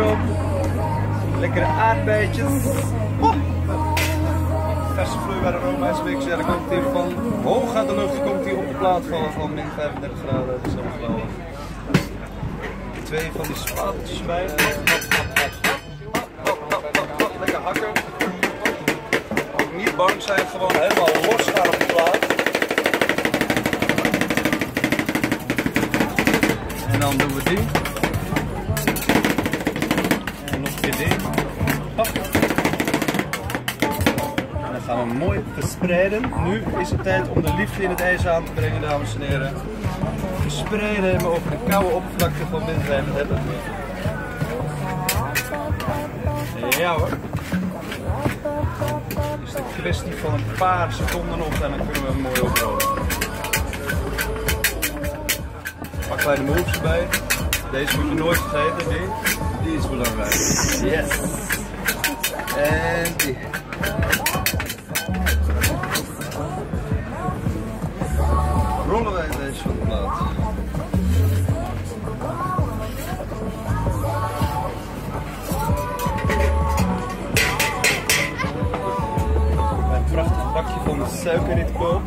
erop. Lekkere aardbeidjes. Oh. Verse vloeibare roomijs mix. Ja, dan komt hij van hoog uit de lucht. Komt hij op de plaat vallen van min 35 graden. Dat is flauw. Twee van die spateltjes bij. Lekker hakken. Niet bang zijn, gewoon helemaal los gaan op de plaat. En dan doen we die. Die. Hop. En dan gaan we mooi verspreiden. Nu is het tijd om de liefde in het ijs aan te brengen, dames en heren. Verspreiden hem over de koude oppervlakte van Windheim. Dat hebben we. Ja hoor. Het is een kwestie van een paar seconden nog en dan kunnen we hem mooi oprollen. Paar kleine moves erbij. Deze moet je nooit vergeten, die. Die is belangrijk. Yes. En die. Rollen wij deze van de plaat. Een prachtig bakje van suikerrietkoop.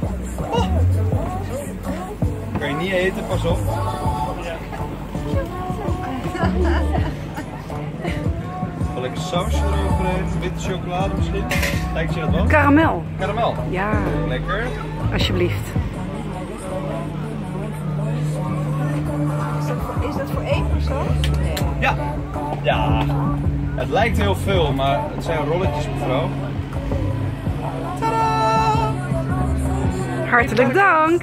Oh. Kan je niet eten, pas op. lekker sausje eroverheen, witte chocolade misschien. Lijkt je dat wel? Karamel. Karamel. Ja, Lekker. alsjeblieft. Is dat voor, is dat voor één persoon? Nee. Ja. Ja. Het lijkt heel veel, maar het zijn rolletjes mevrouw. Hartelijk dank.